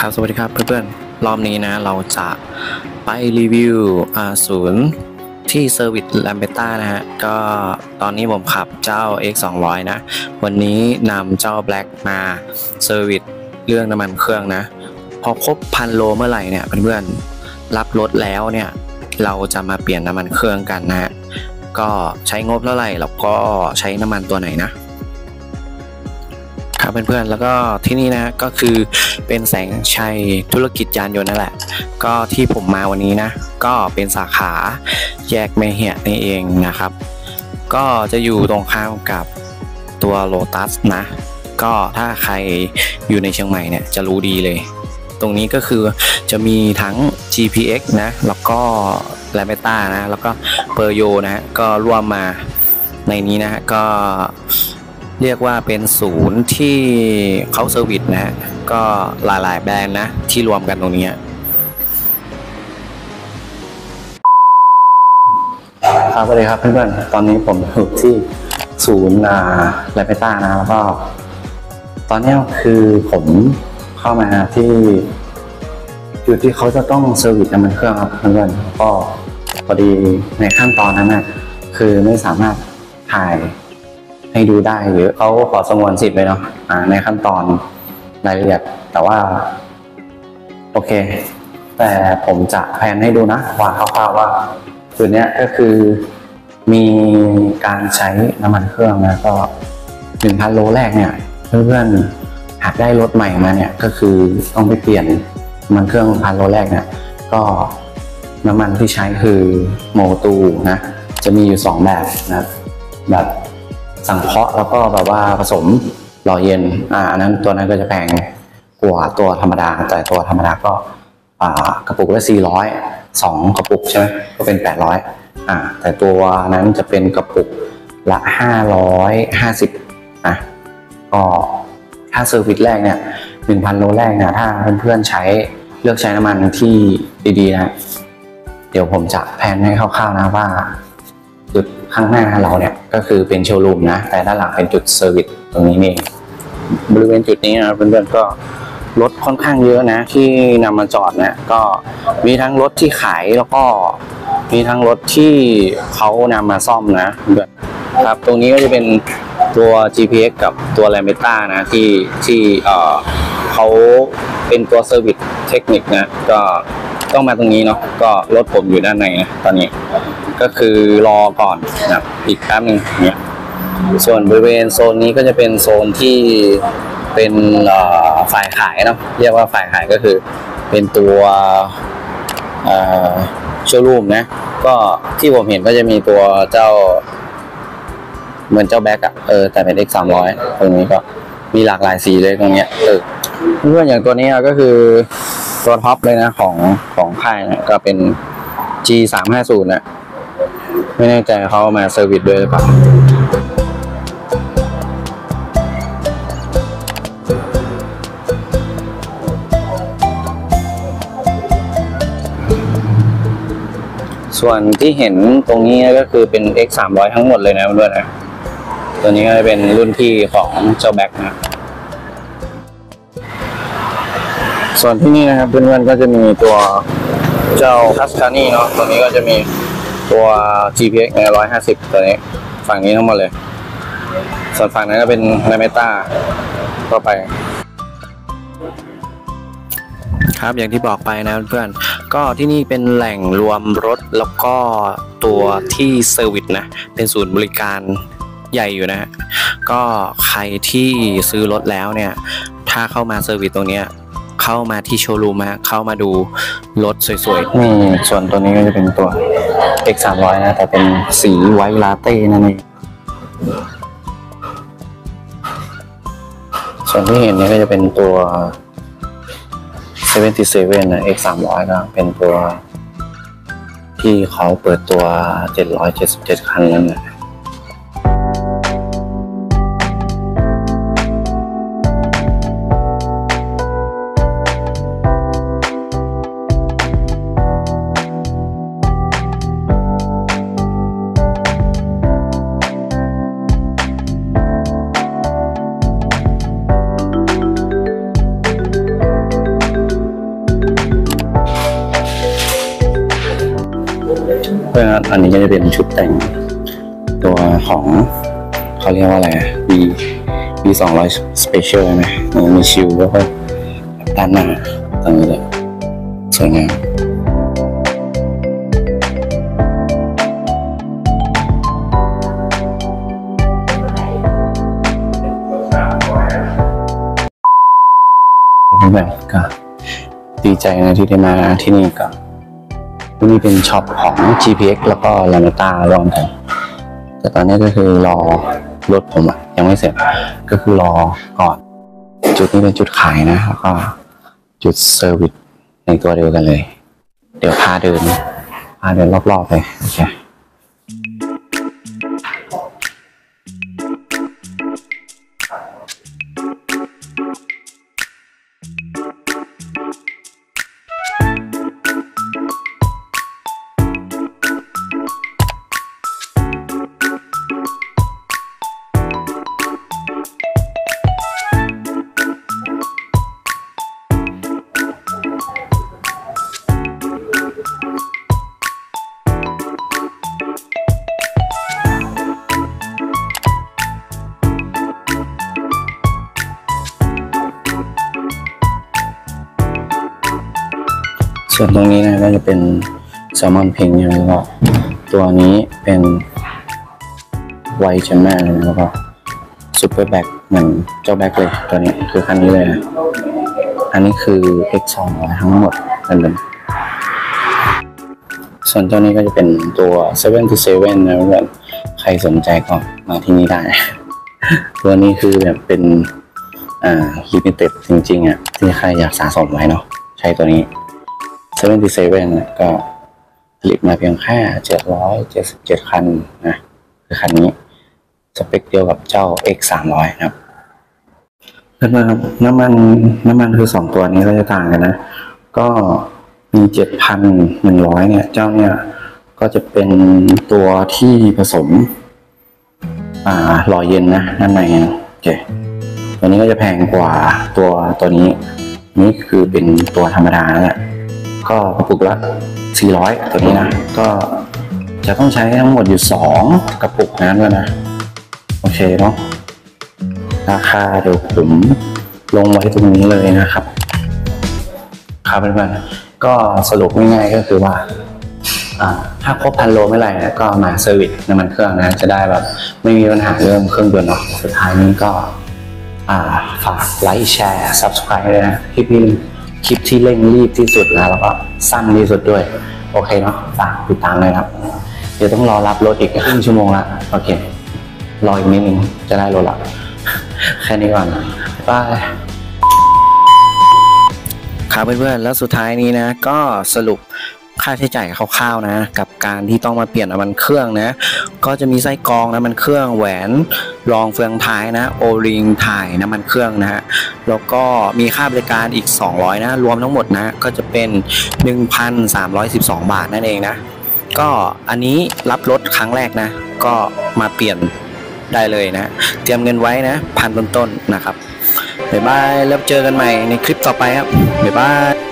ครับสวัสดีครับเพื่อนๆ รอบนี้นะเราจะไปรีวิวศูนย์ที่ service Lambretta นะฮะ ก็ตอนนี้ผมขับเจ้า X 2 0 0นะ วันนี้นำเจ้า Black มา service เรื่องน้ำมันเครื่องนะ พอครบพันโลเมื่อไหร่เนี่ยเพื่อนๆ รับรถแล้วเนี่ย เราจะมาเปลี่ยนน้ำมันเครื่องกันนะฮะ ก็ใช้งบเท่าไหร่แล้วก็ใช้น้ำมันตัวไหนนะ ครับเพื่อนๆแล้วก็ที่นี่นะก็คือเป็นแสงชัยธุรกิจยานยนต์นั่นแหละ ก็ที่ผมมาวันนี้นะ ก็เป็นสาขาแยกเมเหียนี่เองนะครับ ก็จะอยู่ตรงข้ามกับตัวโลตัสนะ ก็ถ้าใครอยู่ในเชียงใหม่เนี่ยจะรู้ดีเลย ตรงนี้ก็คือจะมีทั้ง GPX นะ แล้วก็แลเมต้านะ แล้วก็เปอร์โยนะ ก็ร่วมมาในนี้นะฮะก็ เรียกว่าเป็นศูนย์ที่เขา service นะฮะ ก็หลายๆแบรนด์นะ ที่รวมกันตรงนี้ครับสวัสดีครับเพื่อนๆ ตอนนี้ผมอยู่ที่ศูนย์ Lambretta นะ แล้วก็ ตอนนี้คือผมเข้ามาที่จุดที่เขาจะต้อง service น้ำมันเครื่องครับเพื่อนๆก็พอดีในขั้นตอนนั้นนะคือไม่สามารถถ่าย ให้ดูได้หรือเขาขอสงวนสิทธิ์ไว้เนาะอ่าในขั้นตอนรายละเอียด แต่ว่า โอเค แต่ผมจะแพนให้ดูนะว่าคร่าวๆว่าจุดนี้ก็คือมีการใช้น้ำมันเครื่องนะก็หนึ่งพันโลแรกเนี่ยเพื่อนๆหากได้รถใหม่มาเนี่ยก็คือต้องไปเปลี่ยนน้ำมันเครื่องพันโลแรกเนี่ยก็น้ำมันที่ใช้คือโมตูนะจะมีอยู่สองแบบนะแบบ สังเคราะห์แล้วก็แบบว่าผสมหล่อเย็นอ่าอันนั้นตัวนั้นก็จะแพงกว่าตัวธรรมดา แต่ตัวธรรมดาก็กระปุกละ400สองกระปุกใช่ไหมก็เป็น800อ่าแต่ตัวนั้นจะเป็นกระปุกละ550นะก็ถ้า service แรกเนี่ย1,000โลแรกเนี่ยถ้าเพื่อนๆใช้เลือกใช้น้ำมันที่ดีๆนะ เดี๋ยวผมจะ pan ให้คร่าวๆนะว่า ข้างหน้าเราเนี่ยก็คือเป็นโชว์รูมนะ แต่ด้านหลังเป็นจุด service ตรงนี้เองบริเวณจุดนี้นะเพื่อนๆก็รถค่อนข้างเยอะนะ ที่นำมาจอดนะก็มีทั้งรถที่ขายแล้วก็มีทั้งรถที่เขานำมาซ่อมนะเพื่อนครับ ตรงนี้ก็จะเป็นตัว GPX กับตัว l a m b e t a นะที่ที่เอ่อเขาเป็นตัว service เทคนิคนะก็ต้องมาตรงนี้เนาะก็รถผมอยู่ด้านในนะตอนนี้ ก็คือรอก่อนนะอีกแป๊บหนึ่งเนี่ยส่วนบริเวณโซนนี้ก็จะเป็นโซนที่เป็นฝ่ายขายเนาะเรียกว่าฝ่ายขายก็คือ เป็นตัวโชว์รูมนะ ก็ที่ผมเห็นก็จะมีตัวเจ้า เหมือนเจ้า Black อะเออแต่เป็น X 3 0 0ตรงนี้ก็มีหลากหลายสีเลยตรงเนี้ยเออเพื่อนอย่างตัวนี้ก็คือตัว top เลยนะของของค่ายนะก็เป็น G 3 5 0นะ ไม่แน่ใจเขามา service ด้วยหรือเปล่าส่วนที่เห็นตรงนี้ก็คือเป็น X 3 0 0ทั้งหมดเลยนะเพื่อนนะ ตัวนี้ก็จะเป็นรุ่นพี่ของเจ้าแบ็กนะ ส่วนที่นี่นะครับเพื่อนๆก็จะมีตัวเจ้าคัสคานี่เนาะ ตัวนี้ก็จะมี ตัว GPX ใน150ตัวนี้ฝั่งนี้ทั้งหมดเลย ส่วนฝั่งนั้นก็เป็นไมเมต้าก็ไป ครับอย่างที่บอกไปนะเพื่อนๆก็ที่นี่เป็นแหล่งรวมรถแล้วก็ตัวที่ service นะ เป็นศูนย์บริการใหญ่อยู่นะ ก็ใครที่ซื้อรถแล้วเนี่ย ถ้าเข้ามา service ตรงเนี้ยเข้ามาที่โชว์รูมฮะเข้ามาดูรถสวยๆนี่ส่วนตัวนี้ก็จะเป็นตัว X 3 0 0นะ แต่เป็นสี white latte นั่นเอง ส่วนที่เห็นนี่ก็จะเป็นตัว 77นะ X 3 0 0นะเป็นตัวที่เขาเปิดตัว 777 คันนั่นแหละ พื่อนๆอันนี้ก็จะเป็นชุดแต่งตัวของเขาเรียกว่าอะไรอะ V V สองร้อย Special ไหมมีชิลแล้วก็ด้านหน้าตรงนี้เลยสวยงามแบบก็ดีใจนะที่ได้มาที่นี่ก็ ตรงนี่เป็น shop ของ GPX แล้วก็ Lambretta รวมกันแต่ตอนนี้ก็คือรอรถผมอะยังไม่เสร็จ ก็คือรอก่อน จุดนี้เป็นจุดขายนะแล้วก็จุด service ในตัวเดียวกันเลย เดี๋ยวพาเดินพาเดินรอบๆไปโอเค ส่วนตรงนี้นะก็จะเป็นแซลมอนเพิงใช่แล้วก็ตัวนี้เป็นไวแชมแมนแล้วก็ซูเปอร์แบ็กเหมือนเจ้าแบ็กเลยตัวนี้คือคันนี้เลยนะ อันนี้คือ X 2 0 0ทั้งหมดนั่นเลยส่วนตัวนี้ก็จะเป็นตัว7 to 7นะเพื่อนใครสนใจก็มาที่นี่ได้ ตัวนี้คือแบบเป็นอ่าลิมิเต็ดจริงๆอะที่ใครอยากสะสมไว้เนาะใช้ตัวนี้ 77นะก็ผลิตมาเพียงแค่777คันนะคือคันนี้สเปคเดียวกับเจ้า X 300นะครับนๆครับน้ำมันน้ำมันคือสองตัวนี้ก็จะต่างกันนะ ก็มี7,100เนี่ย เจ้าเนี่ยก็จะเป็นตัวที่ผสม อ่าหล่อเย็นนะด้านในโอเคตัวนี้ก็จะแพงกว่าตัวตัวนี้ นี่คือเป็นตัวธรรมดาแล้วแหละ ก็กระปุกละ 400 ตัวนี้นะ ก็จะต้องใช้ทั้งหมดอยู่ 2 กระปุกนั้นแล้วนะ โอเคเนาะราคาเดี๋ยวผมลงไว้ตรงนี้เลยนะครับ ครับเพื่อนๆก็สรุปง่ายๆก็คือว่าถ้าครบพันโลเมื่อไหร่นะก็มา service น้ำมันเครื่องนะจะได้แบบไม่มีปัญหาเรื่องเครื่องยนต์เนาะสุดท้ายนี้ก็ฝาก like share subscribe เลยนะคลิปนี้ คลิปที่เร่งรีบที่สุดนะแล้วก็สั้นที่สุดด้วย โอเคเนาะฝากติดตามเลยครับ เดี๋ยวต้องรอรับรถอีกครึ่งชั่วโมงละโอเค รออีกนิดนึงจะได้รถละแค่นี้ก่อน byeครับเพื่อนๆแล้วสุดท้ายนี้นะ ก็สรุปค่าใช้จ่ายคร่าวๆนะ กับการที่ต้องมาเปลี่ยนน้ำมันเครื่องนะ ก็จะมีไส้กรองน้ำมันเครื่องแหวนรองเฟืองท้ายนะ โอริงถ่ายน้ำมันเครื่องนะฮะแล้วก็มีค่าบริการอีก 200 นะ รวมทั้งหมดนะก็จะเป็น 1,312 บาทนั่นเองนะ ก็อันนี้รับรถครั้งแรกนะ ก็มาเปลี่ยนได้เลยนะ เตรียมเงินไว้นะพันต้นๆนะครับบ๊ายบายแล้วเจอกันใหม่ในคลิปต่อไปครับบ๊ายบาย